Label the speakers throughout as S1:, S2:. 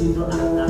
S1: siendo.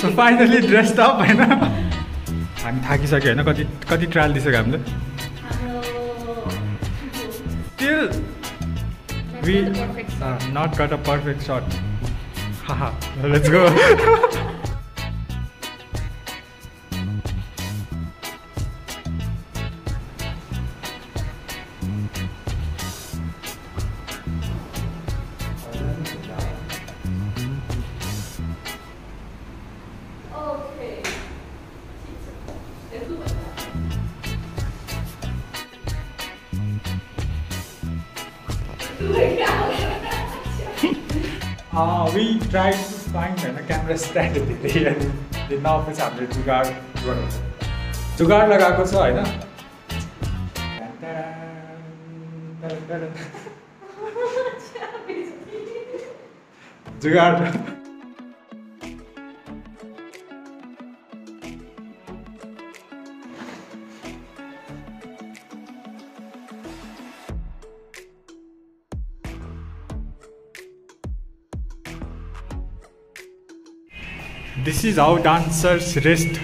S2: So finally dressed up होइन? हामी थाकिसक्यो होइन? कति कति ट्रायल दिइसक्यो हामीले? Still we not got a perfect shirt haha let's go we tried to find होइन क्यामेरा स्ट्यान्ड धेरै त्यो नपछि हामीले जुगाड गर्नु जुगाड लगाएको छ होइन जुगाड This is how dancers rest